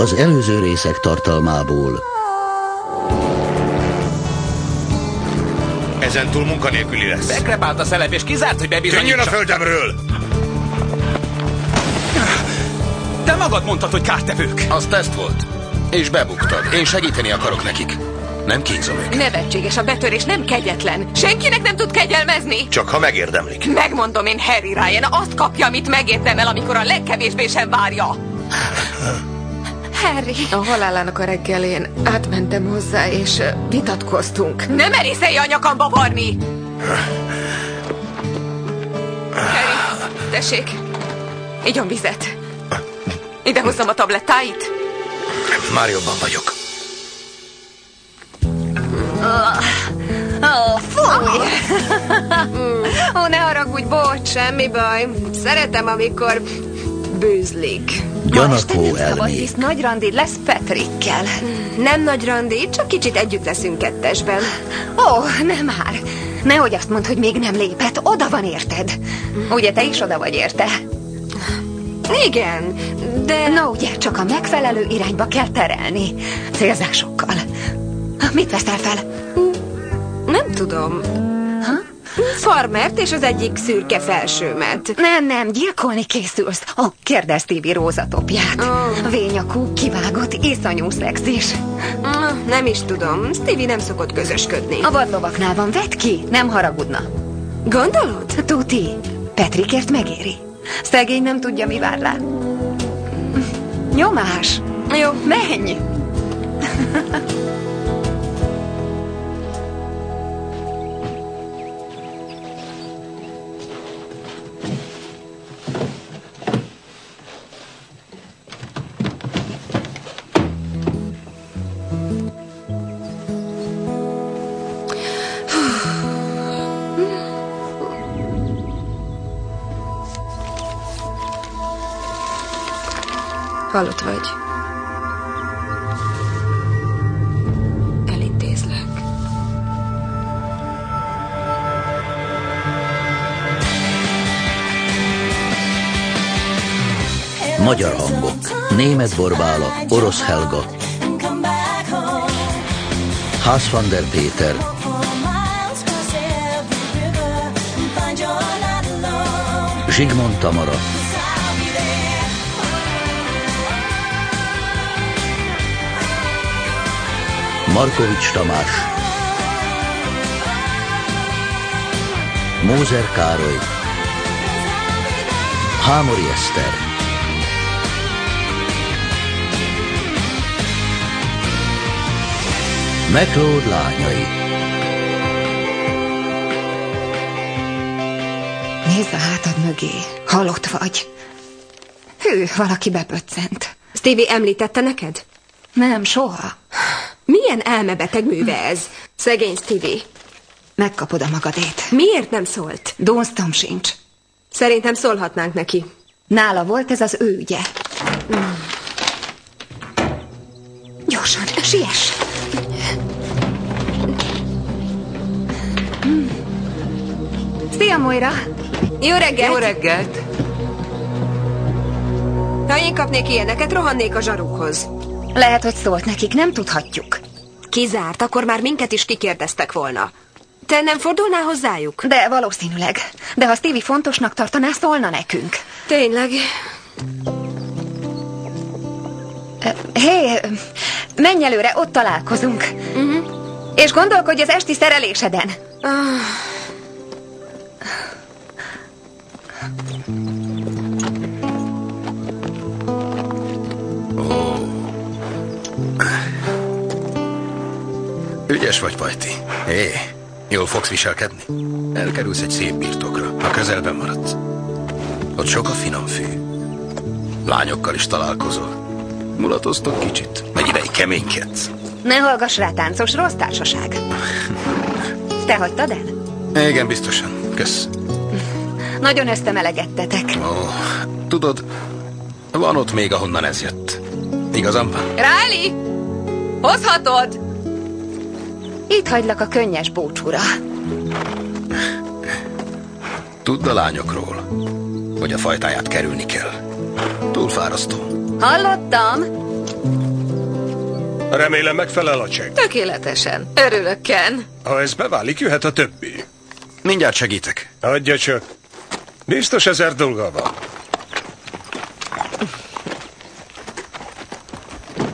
Az előző részek tartalmából Ezen túl munkanélküli lesz. Bekrepált a szelep, és kizárt, hogy bebizonyítsa. Tűnjön a földemről! Te magad mondtad, hogy kártevők. Az teszt volt. És bebuktad. Én segíteni akarok nekik. Nem kínzom őket. Nevetséges a betörés, nem kegyetlen. Senkinek nem tud kegyelmezni. Csak ha megérdemlik. Megmondom én Harry Ryan, azt kapja, amit megérdemel, amikor a legkevésbé sem várja. Harry. A halálának a reggelén átmentem hozzá, és vitatkoztunk. Nem merészelj a nyakamba varni! Harry, tessék, igyon vizet. Ide hozzam a tablettáit. Már jobban vagyok. Ó, fúj! Ó, ne haragudj, bocs, semmi baj. Szeretem, amikor bűzlik. Gyanakvó elmék. Nagy randi lesz Patrickkel. Nem nagy randi, csak kicsit együtt leszünk kettesben. Ó, nem már. Nehogy azt mondd, hogy még nem lépett. Oda van érted. Ugye te is oda vagy érte? Igen, de... Na ugye, csak a megfelelő irányba kell terelni. Célzásokkal. Mit veszel fel? Nem tudom. Ha? Farmert és az egyik szürke felsőmet. Nem, nem, gyilkolni készülsz. Ó, oh, kérdez Tibi rózatopját. Oh. Vényakú, kivágott, iszonyú szexis. Mm, nem is tudom. Stevie nem szokott közösködni. A vadlovaknál van, vedd ki, nem haragudna. Gondolod? Tuti, Petrikért megéri. Szegény nem tudja, mi vár rá. Nyomás. Jó, menj! Halott vagy. Elintézlek. Magyar hangok. Német Borbála, Orosz Helga, Ház van der Péter, Zsigmond Tamara, Markovics Tamás, Mózer Károly, Hámori Eszter, McLeod lányai. Nézz a hátad mögé. Halott vagy. Hű, valaki bepöccent. Stevie említette neked? Nem, soha. Milyen elmebeteg műve ez? Szegény Stevie. Megkapod a magadét. Miért nem szólt? Dóztam sincs. Szerintem szólhatnánk neki. Nála volt ez az ő ügye. Gyorsan, siess! Szia, Moira! Jó reggelt! Jó reggelt. Ha én kapnék ilyeneket, rohannék a zsarukhoz. Lehet, hogy szólt nekik, nem tudhatjuk. Kizárt, akkor már minket is kikérdeztek volna. Te nem fordulnál hozzájuk? De valószínűleg. De ha Stevie fontosnak tartaná, szólna nekünk. Tényleg? Hé, menj előre, ott találkozunk. Uh-huh. És gondolkodj az esti szereléseden. Ah, Ügyes vagy, Pajti. Hé, jól fogsz viselkedni? Elkerülsz egy szép birtokra, ha közelben maradsz. Ott sok a finom fű. Lányokkal is találkozol. Mulatoztok kicsit, meg ideig keménykedsz. Ne hallgass rá, táncos, rossz társaság. Te hagytad el? Igen, biztosan. Kösz. Nagyon összemelegettetek. Ó, tudod, van ott még, ahonnan ez jött. Igazam van? Riley! Hozhatod! Itt hagylak a könnyes búcsúra. Tudd a lányokról, hogy a fajtáját kerülni kell. Túl fárasztó. Hallottam? Remélem megfelel a csekk. Tökéletesen. Örülök, Ken. Ha ez beválik, jöhet a többi. Mindjárt segítek. Adja csak. Biztos ezer dolga van.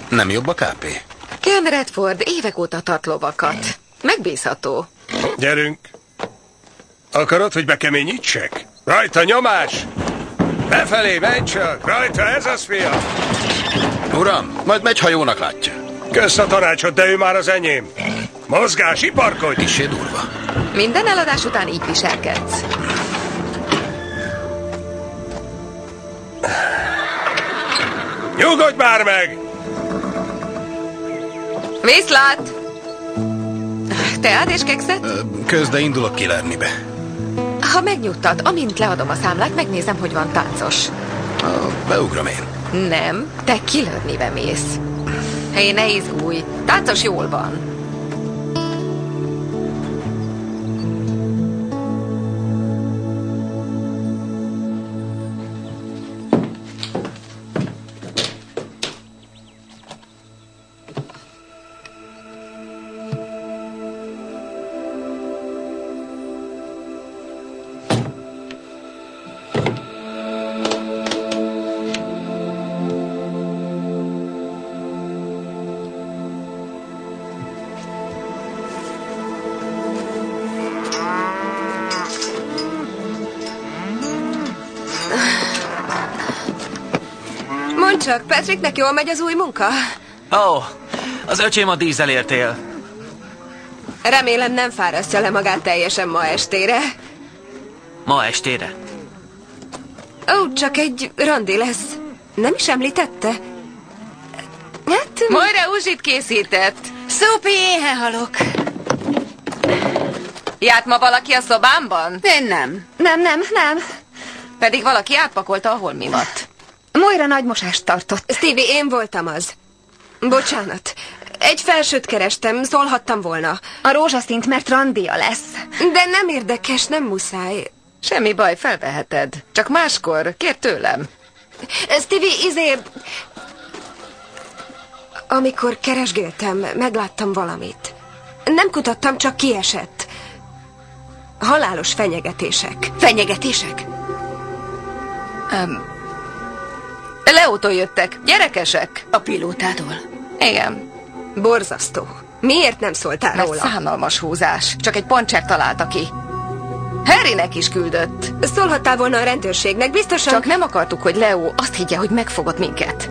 Nem jobb a KP? Ken Redford évek óta tart lovakat. Megbízható. Gyerünk. Akarod, hogy bekeményítsek? Rajta nyomás! Befelé, menj csak! Rajta ez az, fia! Uram, majd megy, ha jónak látja. Kösz a tanácsot, de ő már az enyém. Mozgás, iparkodj! Kissé durva. Minden eladás után így viselkedsz. Nyugodj már meg! Viszlát! Teát és kekszet? Közde indulok kilernibe. Ha megnyugtat, amint leadom a számlát, megnézem, hogy van táncos. Ö, Beugrom én. Nem, te kilörnibe mész. Hé, ne izgulj. Táncos jól van. Csak, Patricknek jól megy az új munka? Ó, oh, az öcsém a dízelért él. Remélem nem fárasztja le magát teljesen ma estére. Ma estére. Ó, csak egy randi lesz. Nem is említette? Hát... Moira uzsit készített. Szupi, éhe halok. Járt ma valaki a szobámban? Én nem. Nem, nem, nem. Pedig valaki átpakolta a holmimat. Moira nagy mosást tartott. Stevie, én voltam az. Bocsánat. Egy felsőt kerestem, szólhattam volna. A rózsaszint, mert randia lesz. De nem érdekes, nem muszáj. Semmi baj, felveheted. Csak máskor, kér tőlem. Stevie, izé... Amikor keresgéltem, megláttam valamit. Nem kutattam, csak kiesett. Halálos fenyegetések. Fenyegetések? Um, Leótól jöttek. Gyerekesek. A pilótától. Igen. Borzasztó. Miért nem szóltál Mert róla? szánalmas húzás. Csak egy poncsert találta ki. Harrynek is küldött. Szólhattál volna a rendőrségnek, biztosan... Csak nem akartuk, hogy Leo azt higgye, hogy megfogott minket.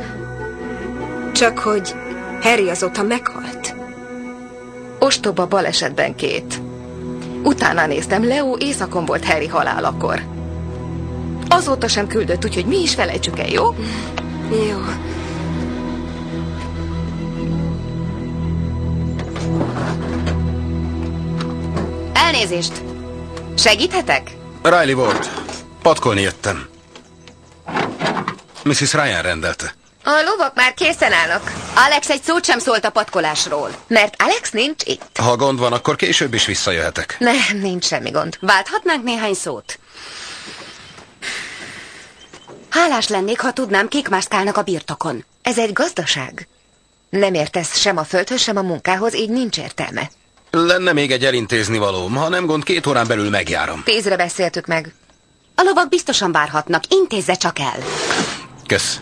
Csak hogy Harry azóta meghalt. Ostoba balesetben két. Utána néztem, Leo éjszakon volt Harry halálakor. Azóta sem küldött, úgyhogy mi is felejtsük el, jó? Jó. Elnézést. Segíthetek? Riley Ward. Patkolni jöttem. Mrs. Ryan rendelte. A lovak már készen állnak. Alex egy szót sem szólt a patkolásról. Mert Alex nincs itt. Ha gond van, akkor később is visszajöhetek. Nem, nincs semmi gond. Válthatnánk néhány szót? Hálás lennék, ha tudnám, kik mászkálnak a birtokon. Ez egy gazdaság. Nem értesz sem a földhöz, sem a munkához, így nincs értelme. Lenne még egy elintézni valóm. Ha nem gond, két órán belül megjárom. Tízre beszéltük meg. A lovak biztosan várhatnak, intézze csak el. Kösz.